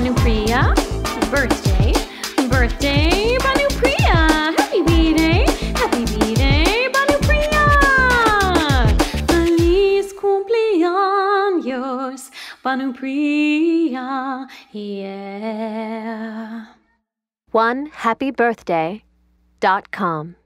Bhanupriya, Birthday. Birthday, Bhanupriya, Happy B-Day. Happy B-Day, Bhanupriya. Feliz cumpleaños, Bhanupriya. Yeah. One happy birthday dot com.